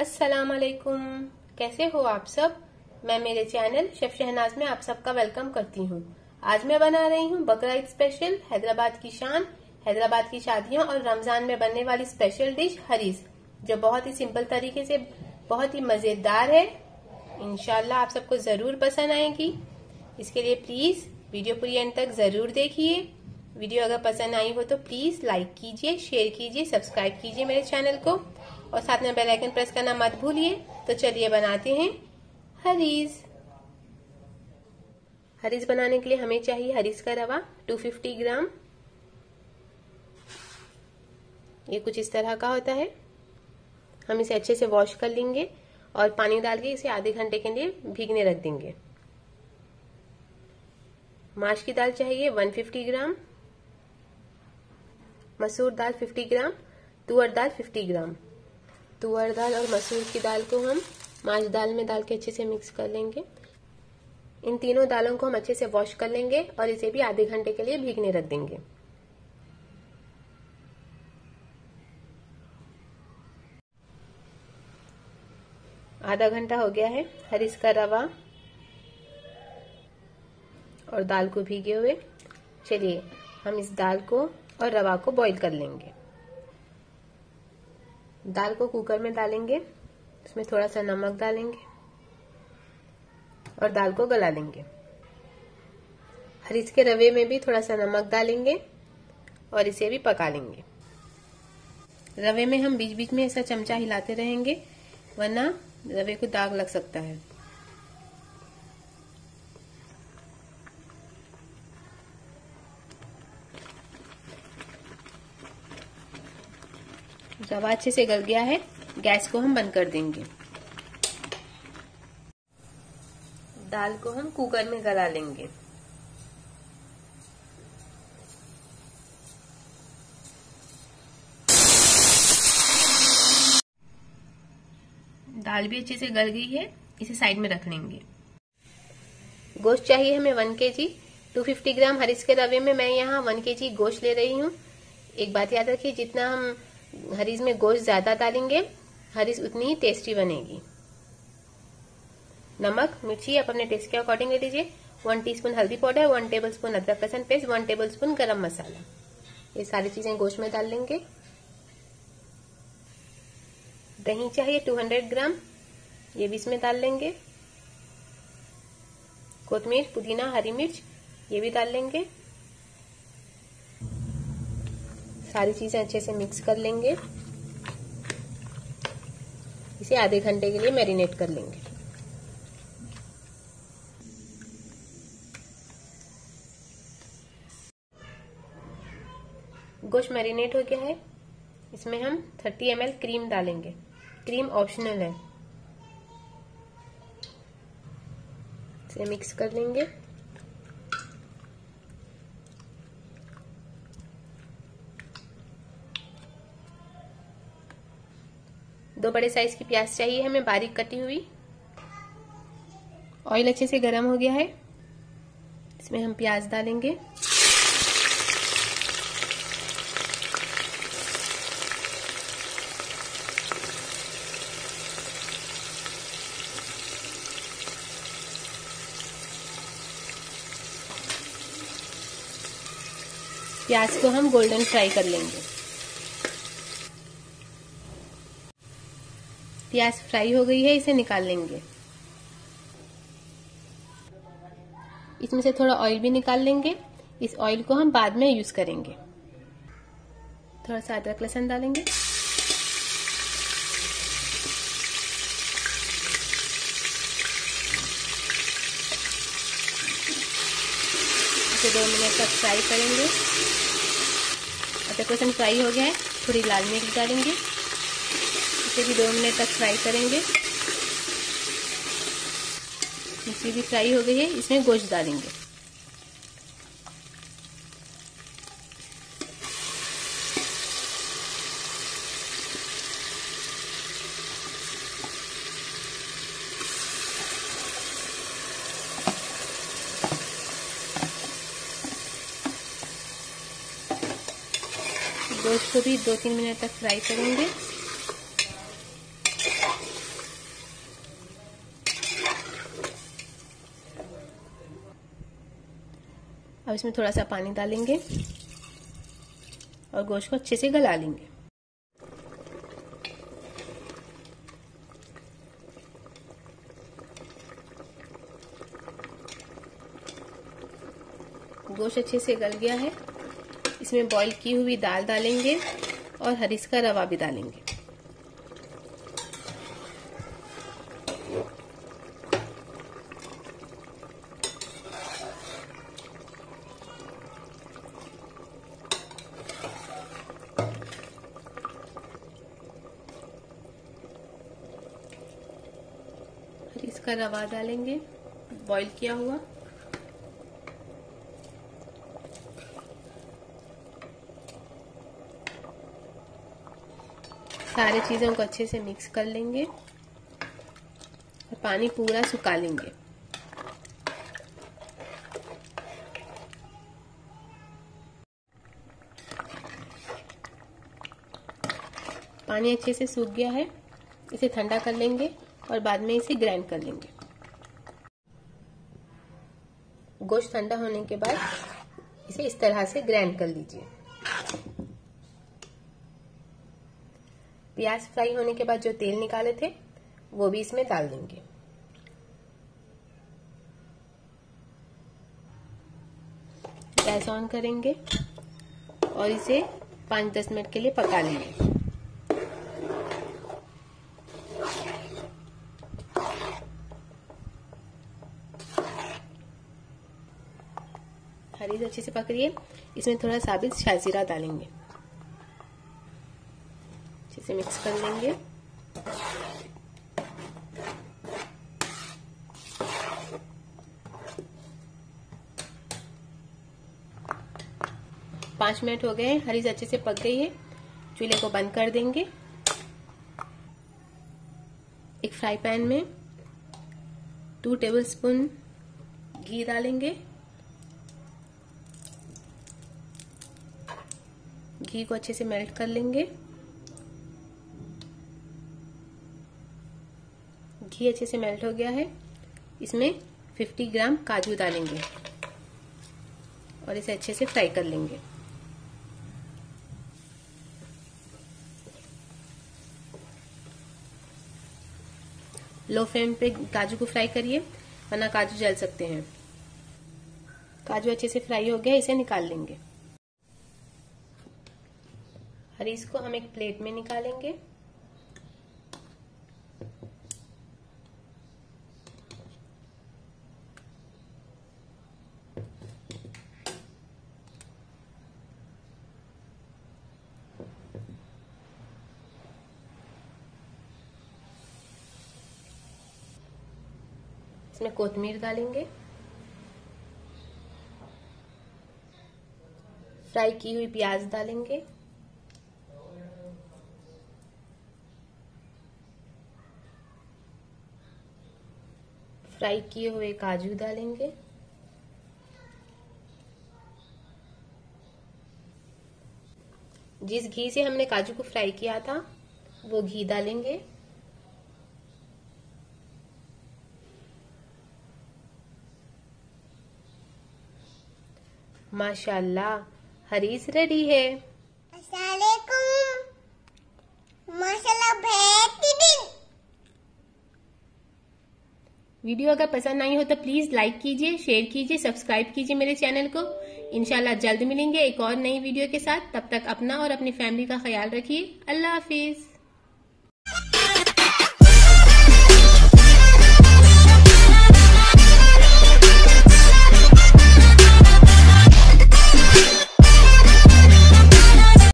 अस्सलाम वालेकुम कैसे हो आप सब? मैं मेरे चैनल शेफ शहनाज में आप सबका वेलकम करती हूँ। आज मैं बना रही हूँ बकरा ईद स्पेशल हैदराबाद की शान, हैदराबाद की शादियों और रमज़ान में बनने वाली स्पेशल डिश हरीस, जो बहुत ही सिंपल तरीके से, बहुत ही मज़ेदार है। इनशाला आप सबको ज़रूर पसंद आएगी। इसके लिए प्लीज़ वीडियो पूरी एंड तक ज़रूर देखिए। वीडियो अगर पसंद आई हो तो प्लीज़ लाइक कीजिए शेयर कीजिए सब्सक्राइब कीजिए मेरे चैनल को। और साथ में बेल आइकन प्रेस करना मत भूलिए। तो चलिए बनाते हैं हरीज हरीज बनाने के लिए हमें चाहिए हरीज का रवा 250 ग्राम। ये कुछ इस तरह का होता है। हम इसे अच्छे से वॉश कर लेंगे और पानी डाल के इसे आधे घंटे के लिए भीगने रख देंगे। माश की दाल चाहिए 150 ग्राम। मसूर दाल 50 ग्राम। तुअर दाल 50 ग्राम। तुअर दाल और मसूर की दाल को हम माछ दाल में डाल के अच्छे से मिक्स कर लेंगे। इन तीनों दालों को हम अच्छे से वॉश कर लेंगे और इसे भी आधे घंटे के लिए भीगने रख देंगे। आधा घंटा हो गया है हरीस का रवा और दाल को भीगे हुए। चलिए, हम इस दाल को और रवा को बॉईल कर लेंगे। दाल को कुकर में डालेंगे इसमें थोड़ा सा नमक डालेंगे और दाल को गला लेंगे। हरीज के रवे में भी थोड़ा सा नमक डालेंगे और इसे भी पका लेंगे। रवे में हम बीच बीच में ऐसा चमचा हिलाते रहेंगे, वरना रवे को दाग लग सकता है। रवा अच्छे से गल गया है, गैस को हम बंद कर देंगे। दाल को हम कुकर में गला लेंगे। दाल भी अच्छे से गल गई है, इसे साइड में रख लेंगे। गोश्त चाहिए हमें वन के जी, टू फिफ्टी ग्राम हरीस के रवे में मैं यहाँ वन के जी गोश्त ले रही हूँ। एक बात याद रखिए, जितना हम हरीज में गोश्त ज़्यादा डालेंगे हरीज उतनी ही टेस्टी बनेगी। नमक, मिर्ची, आप अपने टेस्ट के अकॉर्डिंग ले लीजिए। वन टीस्पून हल्दी पाउडर वन टेबल स्पून अदरक लहसन पेस्ट वन टेबल स्पून गरम मसाला। ये सारी चीज़ें गोश्त में डाल लेंगे। दही चाहिए 200 ग्राम, ये भी इसमें डाल लेंगे। कोतमीर पुदीना, हरी मिर्च, ये भी डाल लेंगे। सारी चीज़ें अच्छे से मिक्स कर लेंगे। इसे आधे घंटे के लिए मैरिनेट कर लेंगे। गोश्त मैरिनेट हो गया है। इसमें हम 30 एम क्रीम डालेंगे। क्रीम ऑप्शनल है। इसे मिक्स कर लेंगे। दो बड़े साइज़ की प्याज चाहिए, हमें बारीक कटी हुई। ऑयल अच्छे से गर्म हो गया है। इसमें हम प्याज डालेंगे। प्याज को हम गोल्डन फ्राई कर लेंगे। प्याज फ्राई हो गई है, इसे निकाल लेंगे। इसमें से थोड़ा ऑयल भी निकाल लेंगे। इस ऑयल को हम बाद में यूज़ करेंगे। थोड़ा सा अदरक लहसन डालेंगे। इसे दो मिनट तक फ्राई करेंगे। अदरक लहसन फ्राई हो गया है, थोड़ी लाल मिर्च डालेंगे। इसे भी दो मिनट तक फ्राई करेंगे। मिर्ची भी फ्राई हो गई है, इसमें गोश्त डालेंगे। गोश्त को भी दो तीन मिनट तक फ्राई करेंगे। अब इसमें थोड़ा सा पानी डालेंगे और गोश्त को अच्छे से गला लेंगे। गोश्त अच्छे से गल गया है। इसमें बॉईल की हुई दाल डालेंगे और हरीस का रवा भी डालेंगे। इसका रवा डालेंगे। बॉईल किया हुआ। सारी चीज़ों को अच्छे से मिक्स कर लेंगे। और पानी पूरा सुखा लेंगे। पानी अच्छे से सूख गया है। इसे ठंडा कर लेंगे। और बाद में इसे ग्राइंड कर लेंगे। गोश्त ठंडा होने के बाद इसे इस तरह से ग्राइंड कर लीजिए। प्याज फ्राई होने के बाद जो तेल निकाले थे, वो भी इसमें डाल देंगे। गैस ऑन करेंगे और इसे पाँच दस मिनट के लिए पका लेंगे। हरी अच्छे से पक रही है इसमें थोड़ा साबित शाजीरा डालेंगे। अच्छे से मिक्स कर लेंगे। पाँच मिनट हो गए हैं। हरी अच्छे से पक गई है। चूल्हे को बंद कर देंगे। एक फ्राई पैन में टू टेबल स्पून घी डालेंगे। घी को अच्छे से मेल्ट कर लेंगे। घी अच्छे से मेल्ट हो गया है। इसमें 50 ग्राम काजू डालेंगे और इसे अच्छे से फ्राई कर लेंगे। लो फ्लेम पे काजू को फ्राई करिए, वरना काजू जल सकते हैं। काजू अच्छे से फ्राई हो गया, इसे निकाल लेंगे। हरीस को हम एक प्लेट में निकालेंगे। इसमें कोतमीर डालेंगे। फ्राई की हुई प्याज डालेंगे। फ्राई किए हुए काजू डालेंगे। जिस घी से हमने काजू को फ्राई किया था, वो घी डालेंगे। माशाल्लाह, हरीस रेडी है। वीडियो अगर पसंद आई हो तो प्लीज़ लाइक कीजिए, शेयर कीजिए, सब्सक्राइब कीजिए मेरे चैनल को। इनशाला जल्द मिलेंगे एक और नई वीडियो के साथ। तब तक अपना और अपनी फैमिली का ख्याल रखिए। अल्लाह हाफिज।